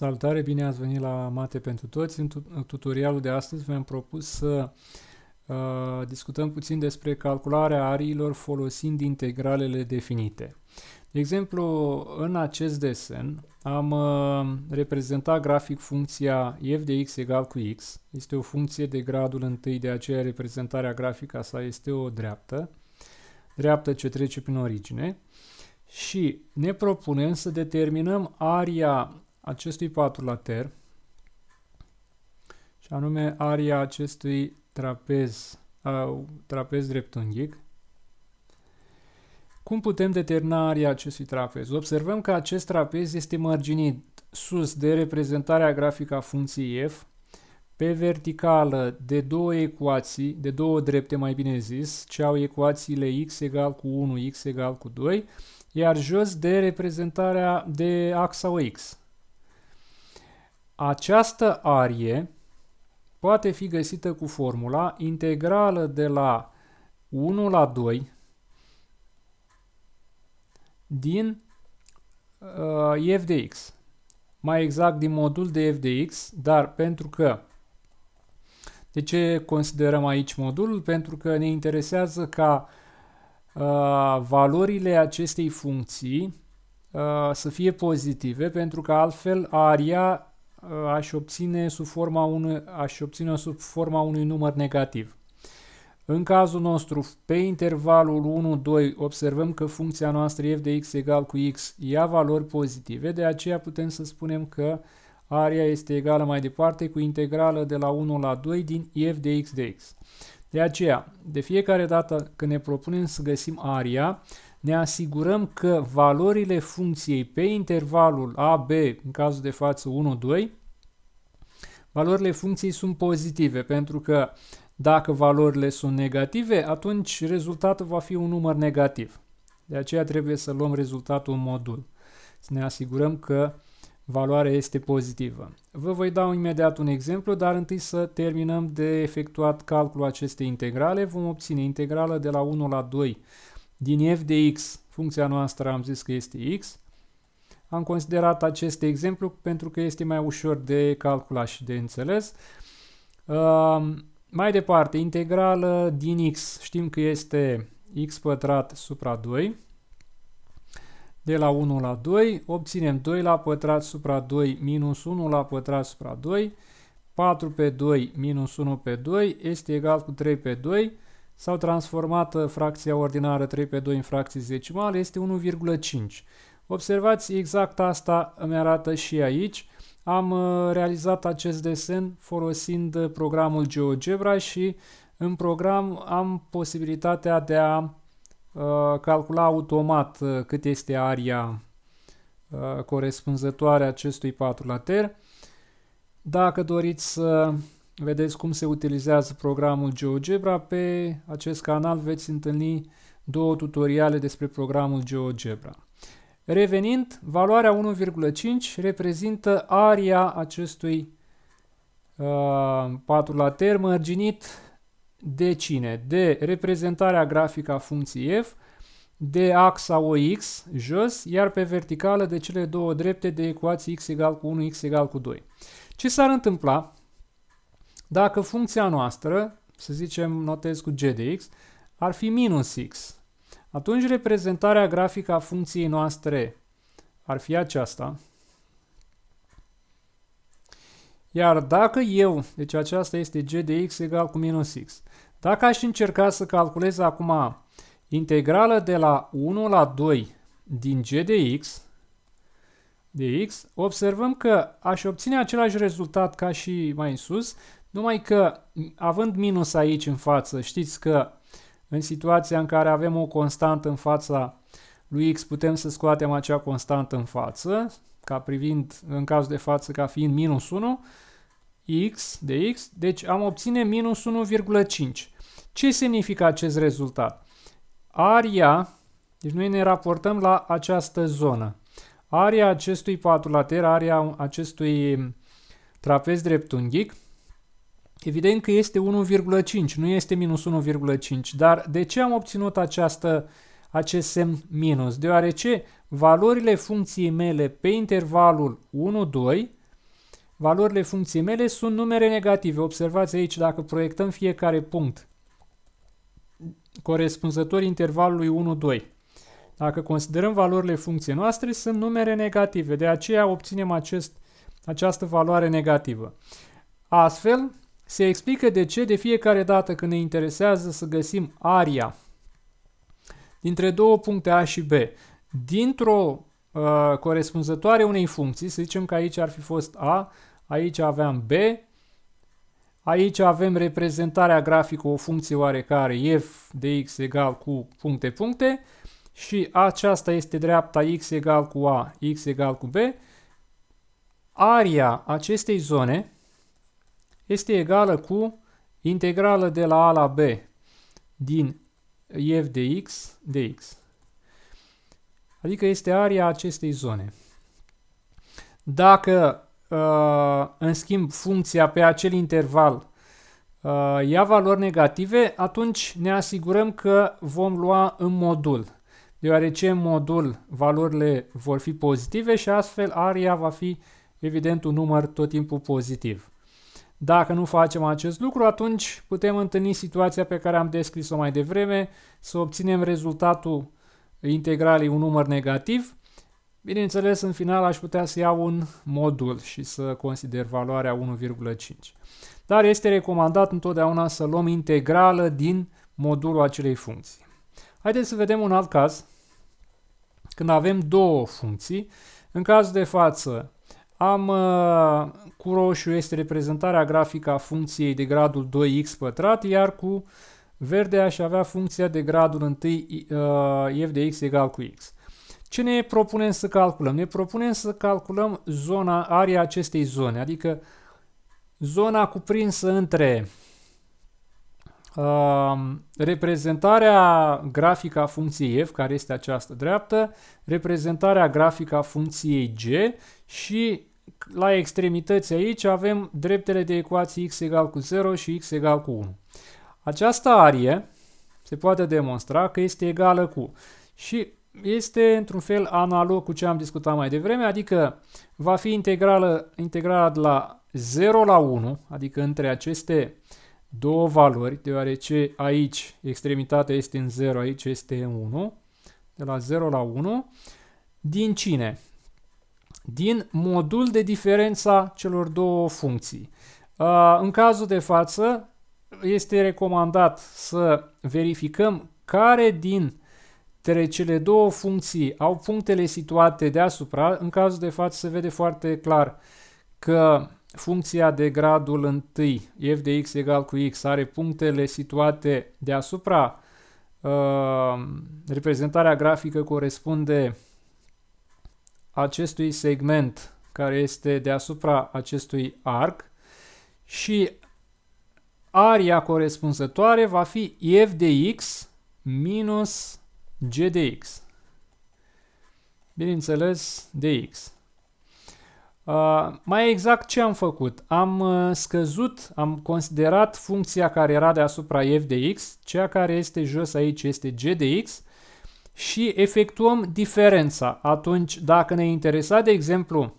Salutare, bine ați venit la Mate pentru Toți. În tutorialul de astăzi v-am propus să uh, discutăm puțin despre calcularea ariilor folosind integralele definite. De exemplu, în acest desen am uh, reprezentat grafic funcția f de x egal cu x. Este o funcție de gradul întâi, de aceea reprezentarea grafică a sa este o dreaptă, dreaptă ce trece prin origine. Și ne propunem să determinăm aria acestui patru și anume aria acestui trapez, uh, trapez dreptunghic. Cum putem determina aria acestui trapez? Observăm că acest trapez este marginit sus de reprezentarea grafică a funcției f, pe verticală de două ecuații, de două drepte mai bine zis, ce au ecuațiile x egal cu 1, x egal cu 2, iar jos de reprezentarea de axa OX. Această arie poate fi găsită cu formula integrală de la 1 la 2 din uh, f de x. Mai exact din modul de f de x, dar pentru că de ce considerăm aici modulul? Pentru că ne interesează ca uh, valorile acestei funcții uh, să fie pozitive, pentru că altfel aria aș obține sub forma unui, aș obține sub forma unui număr negativ. În cazul nostru, pe intervalul 1-2, observăm că funcția noastră f de x egal cu x ia valori pozitive, de aceea putem să spunem că aria este egală mai departe cu integrală de la 1 la 2 din f de x de x. De aceea, de fiecare dată când ne propunem să găsim aria, ne asigurăm că valorile funcției pe intervalul AB, în cazul de față 1-2, valorile funcției sunt pozitive, pentru că dacă valorile sunt negative, atunci rezultatul va fi un număr negativ. De aceea trebuie să luăm rezultatul în modul. Să ne asigurăm că valoarea este pozitivă. Vă voi da imediat un exemplu, dar întâi să terminăm de efectuat calculul acestei integrale. Vom obține integrală de la 1 la 2 din f de x, funcția noastră am zis că este x. Am considerat acest exemplu pentru că este mai ușor de calculat și de înțeles. Uh, mai departe, integrală din x, știm că este x pătrat supra 2. De la 1 la 2, obținem 2 la pătrat supra 2 minus 1 la pătrat supra 2. 4 pe 2 minus 1 pe 2 este egal cu 3 pe 2 s-au transformat uh, fracția ordinară 3 pe 2 în fracții zecimale, este 1,5. Observați, exact asta îmi arată și aici. Am uh, realizat acest desen folosind uh, programul GeoGebra și în program am posibilitatea de a calcula automat cât este aria corespunzătoare acestui patru Dacă doriți să vedeți cum se utilizează programul GeoGebra. Pe acest canal veți întâlni două tutoriale despre programul GeoGebra. Revenind, valoarea 1,5 reprezintă aria acestui uh, 4 later mărginit de cine? De reprezentarea grafică a funcției f, de axa OX jos, iar pe verticală de cele două drepte de ecuații x egal cu 1, x egal cu 2. Ce s-ar întâmpla dacă funcția noastră, să zicem notez cu g de x, ar fi minus x, atunci reprezentarea grafică a funcției noastre ar fi aceasta. Iar dacă eu, deci aceasta este g de x egal cu minus x, dacă aș încerca să calculez acum integrală de la 1 la 2 din g de x, de x, observăm că aș obține același rezultat ca și mai în sus, numai că, având minus aici în față, știți că în situația în care avem o constantă în fața lui x, putem să scoatem acea constantă în față, ca privind, în cazul de față, ca fiind minus 1, x de x, deci am obține minus 1,5. Ce semnifică acest rezultat? Aria, deci noi ne raportăm la această zonă. Aria acestui patulater, aria acestui trapez dreptunghic, Evident că este 1,5, nu este minus 1,5, dar de ce am obținut această, acest semn minus? Deoarece valorile funcției mele pe intervalul 1-2 valorile funcției mele sunt numere negative. Observați aici, dacă proiectăm fiecare punct corespunzător intervalului 1-2, dacă considerăm valorile funcției noastre, sunt numere negative. De aceea obținem acest, această valoare negativă. Astfel, se explică de ce de fiecare dată când ne interesează să găsim aria dintre două puncte A și B. Dintr-o uh, corespunzătoare unei funcții, să zicem că aici ar fi fost A, aici aveam B, aici avem reprezentarea grafică o funcție oarecare f de x egal cu puncte puncte și aceasta este dreapta x egal cu A, x egal cu B, aria acestei zone este egală cu integrală de la A la B din f de x de x. Adică este aria acestei zone. Dacă, uh, în schimb, funcția pe acel interval uh, ia valori negative, atunci ne asigurăm că vom lua în modul, deoarece în modul valorile vor fi pozitive și astfel aria va fi evident un număr tot timpul pozitiv. Dacă nu facem acest lucru, atunci putem întâlni situația pe care am descris-o mai devreme, să obținem rezultatul integralei un număr negativ. Bineînțeles, în final aș putea să iau un modul și să consider valoarea 1,5. Dar este recomandat întotdeauna să luăm integrală din modulul acelei funcții. Haideți să vedem un alt caz. Când avem două funcții, în cazul de față am uh, cu roșu este reprezentarea grafică a funcției de gradul 2x pătrat, iar cu verde aș avea funcția de gradul 1 uh, f de x egal cu x. Ce ne propunem să calculăm? Ne propunem să calculăm zona, area acestei zone, adică zona cuprinsă între uh, reprezentarea grafică a funcției f, care este această dreaptă, reprezentarea grafică a funcției g și la extremități aici avem dreptele de ecuații x egal cu 0 și x egal cu 1. Această arie se poate demonstra că este egală cu și este într-un fel analog cu ce am discutat mai devreme, adică va fi integrală, integrală de la 0 la 1, adică între aceste două valori, deoarece aici extremitatea este în 0, aici este în 1, de la 0 la 1, din cine? Din modul de diferența celor două funcții. În cazul de față, este recomandat să verificăm care dintre cele două funcții au punctele situate deasupra. În cazul de față se vede foarte clar că funcția de gradul 1 f de x egal cu x are punctele situate deasupra. Reprezentarea grafică corespunde acestui segment care este deasupra acestui arc și aria corespunzătoare va fi f de x minus g de x. Bineînțeles, de x. Uh, mai exact ce am făcut? Am uh, scăzut, am considerat funcția care era deasupra f de x, cea care este jos aici este g de x și efectuăm diferența. Atunci, dacă ne interesa, de exemplu,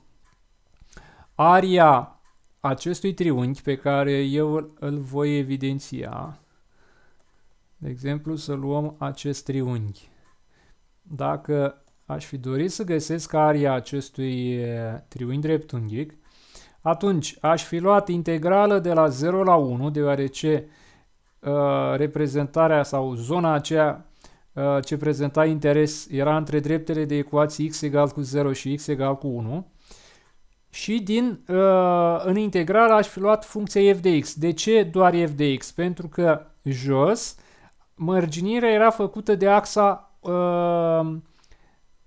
aria acestui triunghi pe care eu îl voi evidenția, de exemplu, să luăm acest triunghi. Dacă aș fi dorit să găsesc aria acestui triunghi dreptunghic, atunci aș fi luat integrală de la 0 la 1, deoarece uh, reprezentarea sau zona aceea Uh, ce prezenta interes era între dreptele de ecuații x egal cu 0 și x egal cu 1 și din, uh, în integral aș fi luat funcția f de x. De ce doar f de x? Pentru că jos mărginirea era făcută de axa, uh,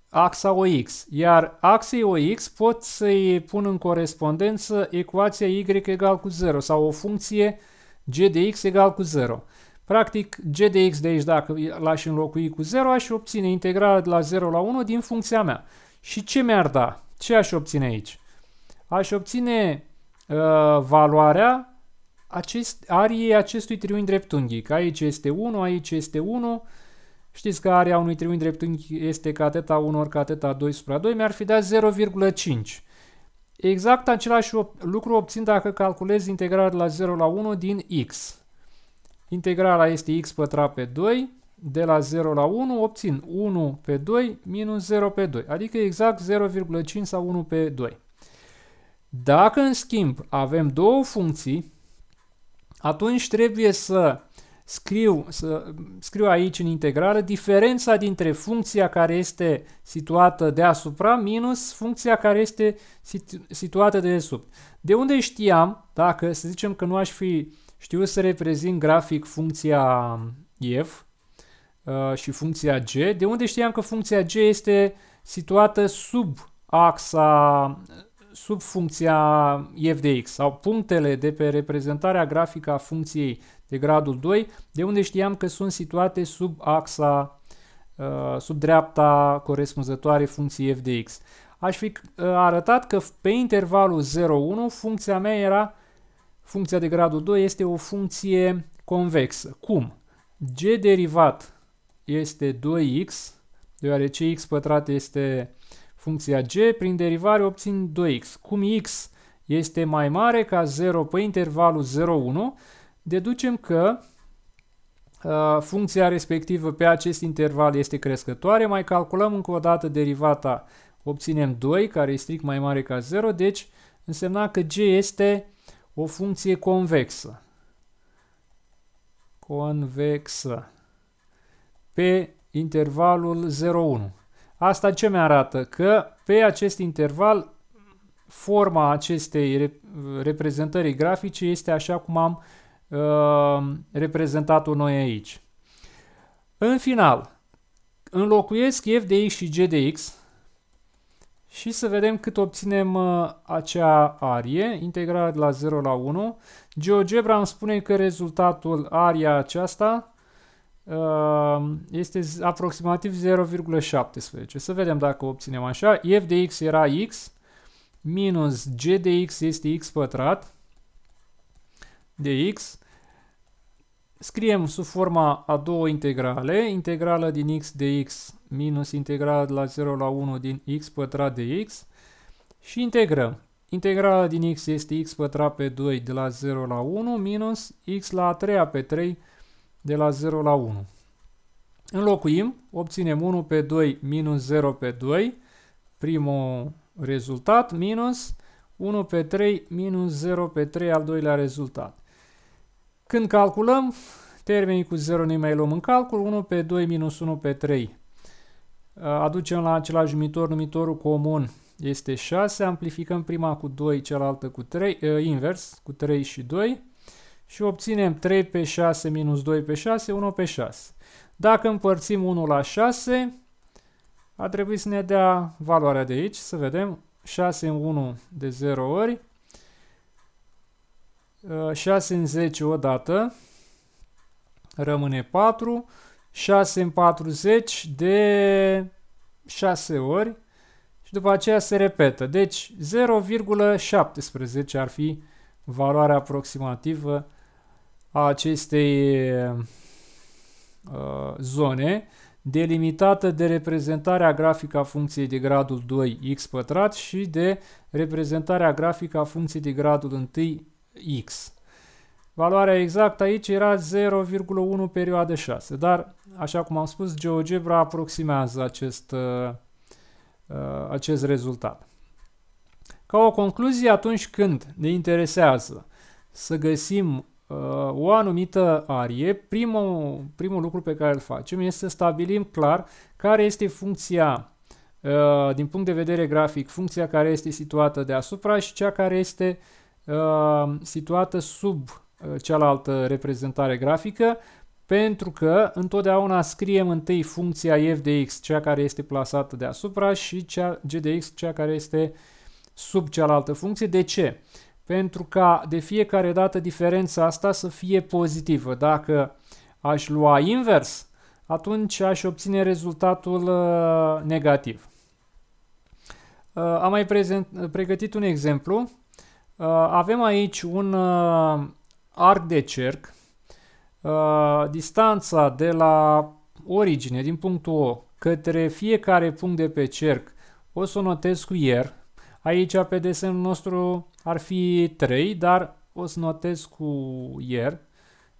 axa OX, iar axei OX pot să-i pun în corespondență ecuația y egal cu 0 sau o funcție g de x egal cu 0. Practic, g de x de aici, dacă l-aș înlocui cu 0, aș obține integrala de la 0 la 1 din funcția mea. Și ce mi-ar da? Ce aș obține aici? Aș obține uh, valoarea acest, ariei acestui triunghi dreptunghic. Aici este 1, aici este 1. Știți că area unui triunghi dreptunghi este cateta 1 ori cateta 2 supra 2. Mi-ar fi dat 0,5. Exact același lucru obțin dacă calculez integrarea de la 0 la 1 din x. Integrala este x pătrat pe 2, de la 0 la 1 obțin 1 pe 2 minus 0 pe 2, adică exact 0,5 sau 1 pe 2. Dacă în schimb avem două funcții, atunci trebuie să scriu, să scriu aici în integrală diferența dintre funcția care este situată deasupra minus funcția care este situ situată de desubt. De unde știam, dacă să zicem că nu aș fi știut să reprezint grafic funcția f uh, și funcția g, de unde știam că funcția g este situată sub axa sub funcția f de x sau punctele de pe reprezentarea grafică a funcției de gradul 2, de unde știam că sunt situate sub axa, uh, sub dreapta corespunzătoare funcției f de x. Aș fi uh, arătat că pe intervalul 0,1 funcția mea era, funcția de gradul 2 este o funcție convexă. Cum? g derivat este 2x, deoarece x pătrat este funcția g, prin derivare obțin 2x. Cum x este mai mare ca 0 pe intervalul 0,1, deducem că uh, funcția respectivă pe acest interval este crescătoare, mai calculăm încă o dată derivata, obținem 2, care e strict mai mare ca 0, deci însemna că g este o funcție convexă. Convexă. Pe intervalul 0,1. Asta ce mi arată? Că pe acest interval forma acestei reprezentări grafice este așa cum am uh, reprezentatul noi aici. În final, înlocuiesc f de x și g de x și să vedem cât obținem uh, acea arie, integrarea de la 0 la 1. GeoGebra îmi spune că rezultatul aria aceasta uh, este aproximativ 0,17. Să vedem dacă obținem așa. f de x era x, minus g de x este x pătrat de x. Scriem sub forma a două integrale, integrala din x de x minus integrala de la 0 la 1 din x pătrat de x și integrăm. Integrala din x este x pătrat pe 2 de la 0 la 1 minus x la a treia pe 3 de la 0 la 1. Înlocuim, obținem 1 pe 2 minus 0 pe 2, primul rezultat, minus 1 pe 3 minus 0 pe 3, al doilea rezultat. Când calculăm, termenii cu 0 ne mai luăm în calcul, 1 pe 2 minus 1 pe 3. Aducem la același numitor, numitorul comun este 6, amplificăm prima cu 2, cealaltă cu 3, invers, cu 3 și 2 și obținem 3 pe 6 minus 2 pe 6, 1 pe 6. Dacă împărțim 1 la 6, a trebuit să ne dea valoarea de aici, să vedem, 6 în 1 de 0 ori, 6 în 10 odată, rămâne 4, 6 în 40 de 6 ori și după aceea se repetă. Deci 0,17 ar fi valoarea aproximativă a acestei uh, zone delimitată de reprezentarea grafică a funcției de gradul 2 x pătrat și de reprezentarea grafică a funcției de gradul 1 x. Valoarea exactă aici era 0,1 perioadă 6, dar, așa cum am spus, GeoGebra aproximează acest, uh, uh, acest rezultat. Ca o concluzie, atunci când ne interesează să găsim uh, o anumită arie, primul, primul lucru pe care îl facem este să stabilim clar care este funcția uh, din punct de vedere grafic, funcția care este situată deasupra și cea care este uh, situată sub Uh, cealaltă reprezentare grafică, pentru că întotdeauna scriem întâi funcția f de x, cea care este plasată deasupra, și cea, g de x, cea care este sub cealaltă funcție. De ce? Pentru ca de fiecare dată diferența asta să fie pozitivă. Dacă aș lua invers, atunci aș obține rezultatul uh, negativ. Uh, am mai prezent, pregătit un exemplu. Uh, avem aici un uh, arc de cerc, uh, distanța de la origine, din punctul O, către fiecare punct de pe cerc, o să o notez cu R, Aici pe desenul nostru ar fi 3, dar o să notez cu ier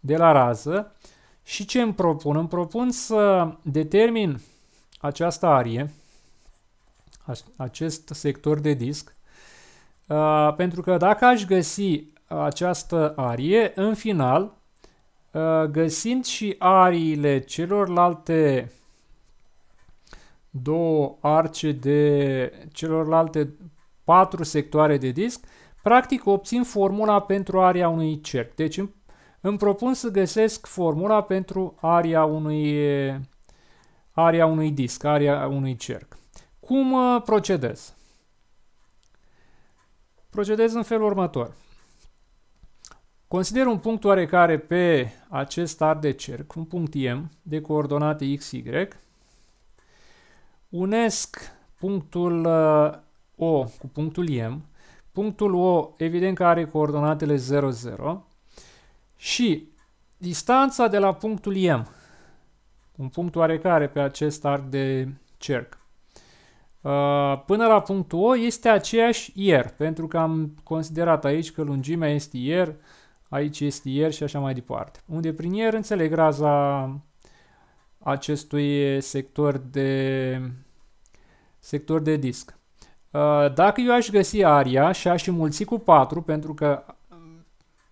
de la rază. Și ce îmi propun? Îmi propun să determin această arie, acest sector de disc, uh, pentru că dacă aș găsi această arie, în final, uh, găsind și ariile celorlalte două arce de celorlalte patru sectoare de disc, practic obțin formula pentru aria unui cerc. Deci îmi, îmi propun să găsesc formula pentru aria unui, aria unui disc, aria unui cerc. Cum uh, procedez? Procedez în felul următor. Consider un punct oarecare pe acest ar de cerc, un punct M de coordonate x, y, unesc punctul uh, O cu punctul M, punctul O evident că are coordonatele 0, 0 și distanța de la punctul M, un punct oarecare pe acest arc de cerc, uh, până la punctul O este aceeași ier, pentru că am considerat aici că lungimea este ier, aici este ier și așa mai departe. Unde prin ier înțeleg raza acestui sector de sector de disc. Uh, dacă eu aș găsi aria și aș mulți cu 4, pentru că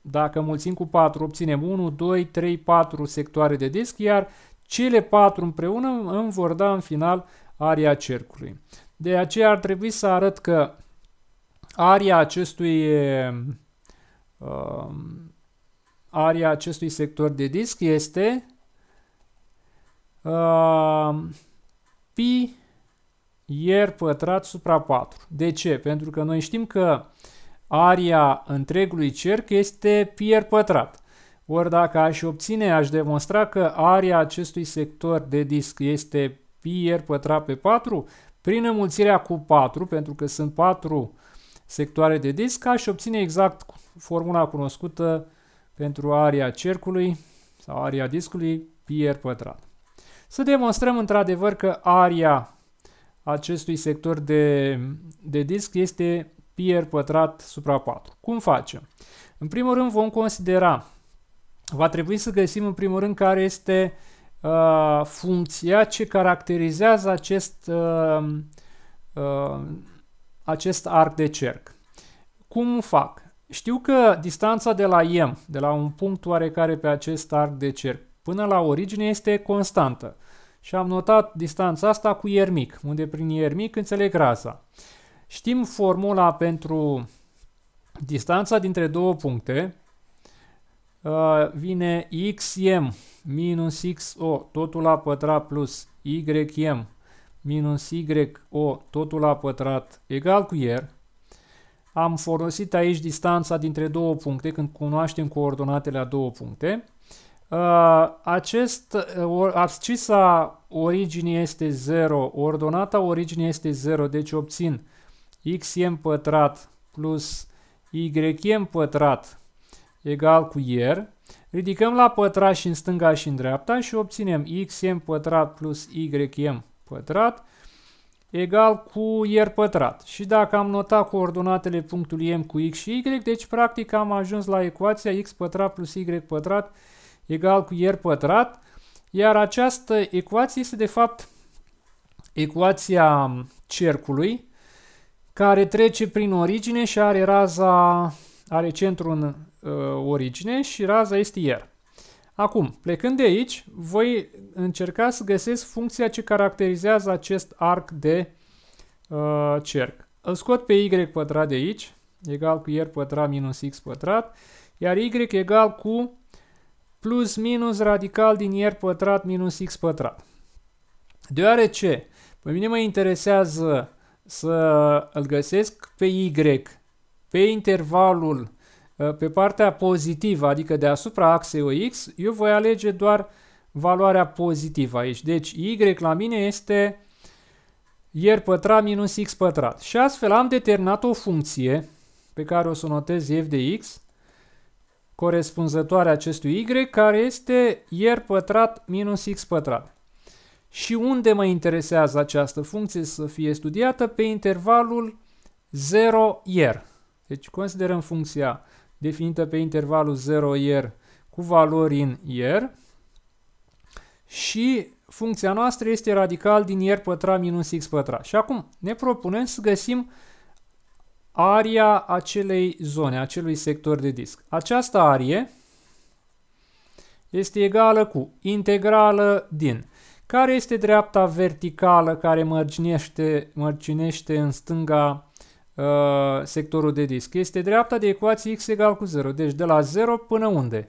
dacă mulțim cu 4 obținem 1, 2, 3, 4 sectoare de disc, iar cele 4 împreună îmi vor da în final aria cercului. De aceea ar trebui să arăt că aria acestui uh, aria acestui sector de disc este uh, pi ier pătrat supra 4. De ce? Pentru că noi știm că aria întregului cerc este pi ier pătrat. Ori dacă aș obține, aș demonstra că aria acestui sector de disc este pi ier pătrat pe 4, prin înmulțirea cu 4, pentru că sunt 4 sectoare de disc, aș obține exact formula cunoscută pentru aria cercului sau aria discului pi ier pătrat. Să demonstrăm într-adevăr că aria acestui sector de, de disc este pi r pătrat supra 4. Cum facem? În primul rând vom considera, va trebui să găsim în primul rând care este uh, funcția ce caracterizează acest, uh, uh, acest arc de cerc. Cum fac? Știu că distanța de la M, de la un punct oarecare pe acest arc de cerc, până la origine este constantă și am notat distanța asta cu ier mic, unde prin ier mic înțeleg raza. Știm formula pentru distanța dintre două puncte, uh, vine xm minus xo totul la pătrat plus ym minus yo totul la pătrat egal cu ier. Am folosit aici distanța dintre două puncte când cunoaștem coordonatele a două puncte Uh, acest, uh, abscisa originii este 0, ordonata originii este 0, deci obțin xm pătrat plus ym pătrat egal cu ier. Ridicăm la pătrat și în stânga și în dreapta și obținem xm pătrat plus ym pătrat egal cu ier pătrat. Și dacă am notat coordonatele punctului m cu x și y, deci practic am ajuns la ecuația x pătrat plus y pătrat egal cu ier pătrat, iar această ecuație este de fapt ecuația cercului care trece prin origine și are raza, are centru în uh, origine și raza este ier. Acum, plecând de aici, voi încerca să găsesc funcția ce caracterizează acest arc de uh, cerc. Îl scot pe y pătrat de aici, egal cu ier pătrat minus x pătrat, iar y egal cu plus minus radical din ier pătrat minus x pătrat. Deoarece pe mine mă interesează să îl găsesc pe y, pe intervalul, ă, pe partea pozitivă, adică deasupra axei OX, eu voi alege doar valoarea pozitivă aici. Deci y la mine este ier pătrat minus x pătrat. Și astfel am determinat o funcție pe care o să o notez f de x, corespunzătoare acestui y, care este ier pătrat minus x pătrat. Și unde mă interesează această funcție să fie studiată? Pe intervalul 0 ier. Deci considerăm funcția definită pe intervalul 0 ier cu valori în ier și funcția noastră este radical din ier pătrat minus x pătrat. Și acum ne propunem să găsim aria acelei zone, acelui sector de disc. Această arie este egală cu integrală din care este dreapta verticală care mărginește, mărginește în stânga uh, sectorul de disc. Este dreapta de ecuație x egal cu 0. Deci de la 0 până unde?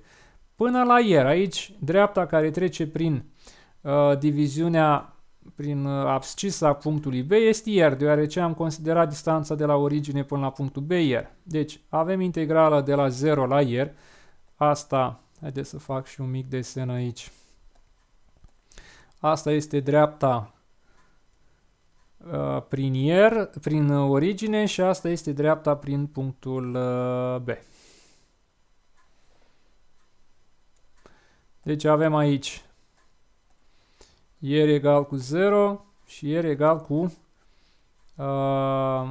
Până la ier. Aici dreapta care trece prin uh, diviziunea prin uh, abscisa punctului B este ier, deoarece am considerat distanța de la origine până la punctul B ier. Deci avem integrala de la 0 la ier. Asta, haideți să fac și un mic desen aici. Asta este dreapta uh, prin ier, prin origine și asta este dreapta prin punctul uh, B. Deci avem aici ier egal cu 0 și ier egal cu uh,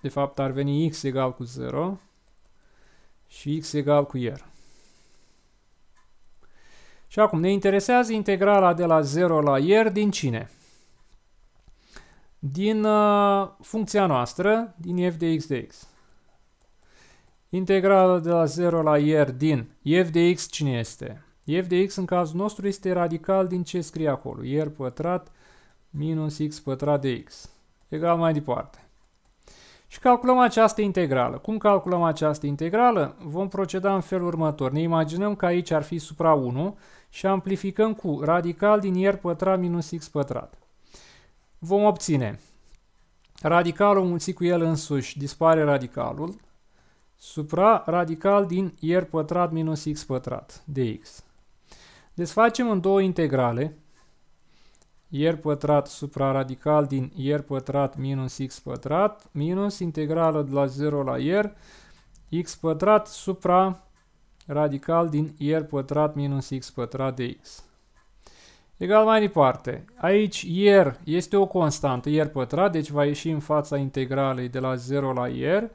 de fapt ar veni x egal cu 0 și x egal cu ier. Și acum ne interesează integrala de la 0 la ier din cine? Din uh, funcția noastră, din f de x de x. Integrala de la 0 la ier din f de x cine este? f de x în cazul nostru este radical din ce scrie acolo. ier pătrat minus x pătrat de x. Egal mai departe. Și calculăm această integrală. Cum calculăm această integrală? Vom proceda în felul următor. Ne imaginăm că aici ar fi supra 1 și amplificăm cu radical din ier pătrat minus x pătrat. Vom obține radicalul mulțit cu el însuși, dispare radicalul, supra radical din ier pătrat minus x pătrat de x. Desfacem în două integrale, ier pătrat supra radical din ier pătrat minus x pătrat, minus integrală de la 0 la ier, x pătrat supra radical din ier pătrat minus x pătrat de x. Egal mai departe. Aici ier este o constantă, ier pătrat, deci va ieși în fața integralei de la 0 la ier,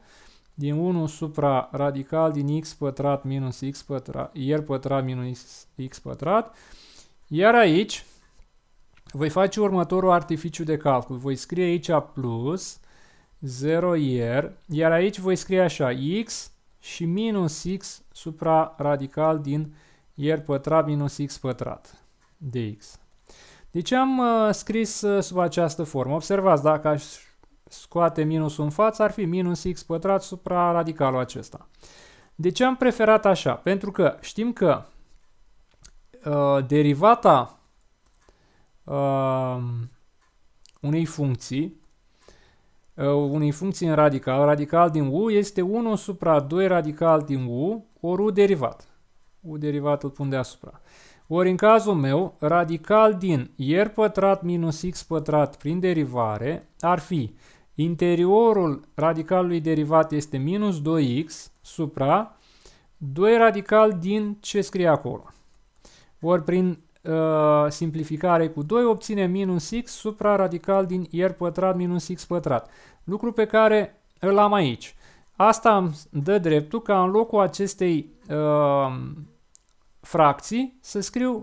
din 1 supra radical din x pătrat minus x pătrat, ier pătrat minus x pătrat. Iar aici voi face următorul artificiu de calcul. Voi scrie aici plus 0 ier, iar aici voi scrie așa x și minus x supra radical din ier pătrat minus x pătrat de x. Deci am uh, scris uh, sub această formă. Observați, dacă aș scoate minusul în față, ar fi minus x pătrat supra radicalul acesta. De ce am preferat așa? Pentru că știm că uh, derivata uh, unei funcții uh, unei funcții în radical, radical din u, este 1 supra 2 radical din u, ori u derivat. u derivat îl pun deasupra. Ori în cazul meu, radical din ier pătrat minus x pătrat prin derivare ar fi interiorul radicalului derivat este minus 2x supra 2 radical din ce scrie acolo. Ori prin uh, simplificare cu 2 obținem minus x supra radical din ier pătrat minus x pătrat. Lucru pe care îl am aici. Asta îmi dă dreptul ca în locul acestei uh, fracții să scriu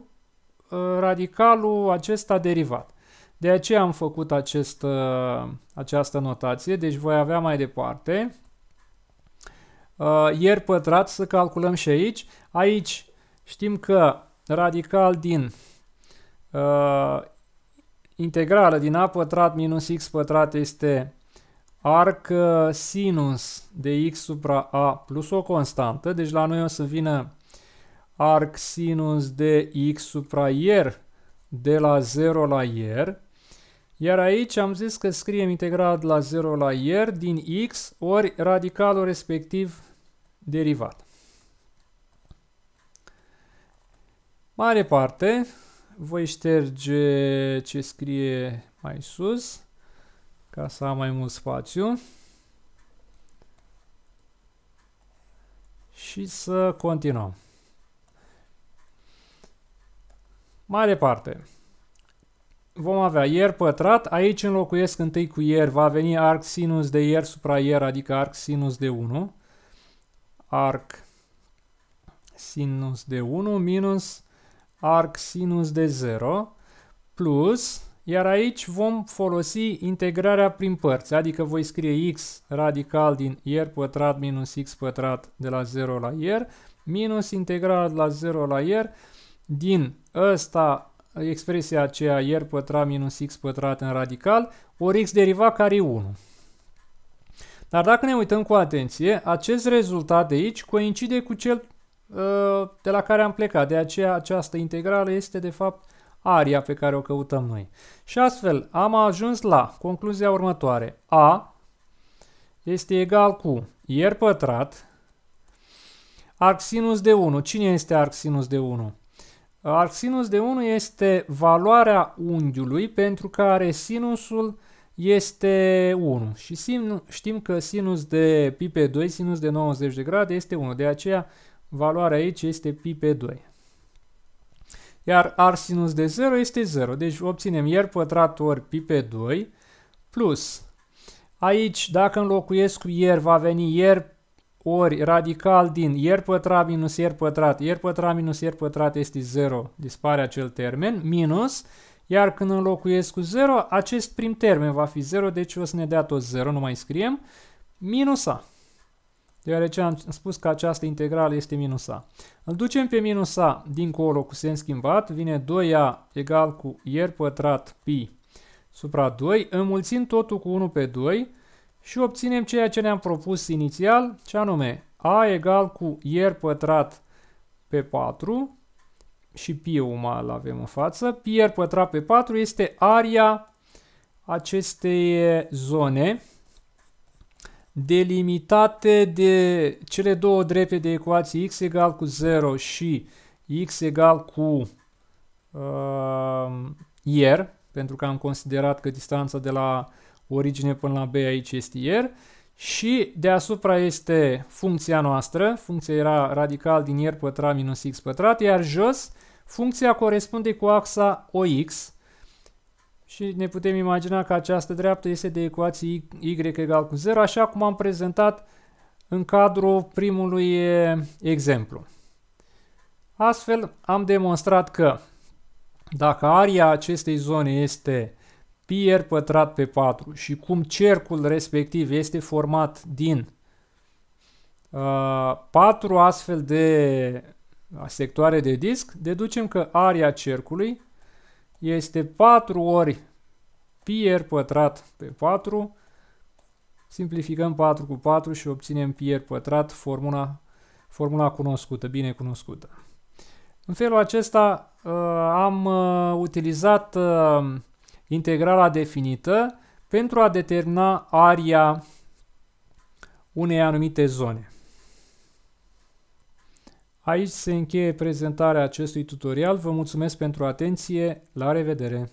uh, radicalul acesta derivat. De aceea am făcut acest, uh, această notație, deci voi avea mai departe uh, ier pătrat să calculăm și aici. Aici știm că radical din uh, integrală din a pătrat minus x pătrat este arc uh, sinus de x supra a plus o constantă, deci la noi o să vină arc sinus de x supra ier de la 0 la ier, iar aici am zis că scriem integral de la 0 la ier din x ori radicalul respectiv derivat. Mare parte, voi șterge ce scrie mai sus ca să am mai mult spațiu și să continuăm. Mai departe, vom avea ier pătrat, aici înlocuiesc întâi cu ier, va veni arc sinus de ier supra ier, adică arc sinus de 1, arc sinus de 1 minus arc sinus de 0, plus, iar aici vom folosi integrarea prin părți, adică voi scrie x radical din ier pătrat minus x pătrat de la 0 la ier, minus integrala de la 0 la ier din ăsta expresia aceea ier pătrat minus x pătrat în radical, ori x derivat care e 1. Dar dacă ne uităm cu atenție, acest rezultat de aici coincide cu cel uh, de la care am plecat. De aceea această integrală este de fapt aria pe care o căutăm noi. Și astfel am ajuns la concluzia următoare. A este egal cu ier pătrat arcsinus de 1. Cine este arcsinus de 1? Arcsinus de 1 este valoarea unghiului pentru care sinusul este 1 și știm că sinus de pi pe 2, sinus de 90 de grade este 1, de aceea valoarea aici este pi pe 2. Iar arsinus de 0 este 0, deci obținem ier pătrat ori pi pe 2 plus. Aici dacă înlocuiesc cu ier va veni ier ori radical din ier pătrat minus ier pătrat, ier pătrat minus ier pătrat este 0, dispare acel termen, minus, iar când înlocuiesc cu 0, acest prim termen va fi 0, deci o să ne dea tot 0, nu mai scriem, minus a. Deoarece am spus că această integrală este minus a. Îl ducem pe minus a dincolo cu sens schimbat, vine 2a egal cu ier pătrat pi supra 2, înmulțim totul cu 1 pe 2, și obținem ceea ce ne-am propus inițial, ce anume a egal cu ier pătrat pe 4 și pi îl avem în față. Pi ier pătrat pe 4 este aria acestei zone delimitate de cele două drepte de ecuații x egal cu 0 și x egal cu uh, ier, pentru că am considerat că distanța de la origine până la b aici este ier și deasupra este funcția noastră, funcția era radical din ier pătrat minus x pătrat, iar jos funcția corespunde cu axa OX. Și ne putem imagina că această dreaptă este de ecuație y egal cu 0, așa cum am prezentat în cadrul primului exemplu. Astfel am demonstrat că dacă aria acestei zone este pi r pătrat pe 4 și cum cercul respectiv este format din uh, 4 astfel de sectoare de disc, deducem că aria cercului este 4 ori pi r pătrat pe 4, simplificăm 4 cu 4 și obținem pi r pătrat, formula, formula cunoscută, bine cunoscută. În felul acesta uh, am uh, utilizat uh, integrala definită pentru a determina aria unei anumite zone. Aici se încheie prezentarea acestui tutorial. Vă mulțumesc pentru atenție. La revedere!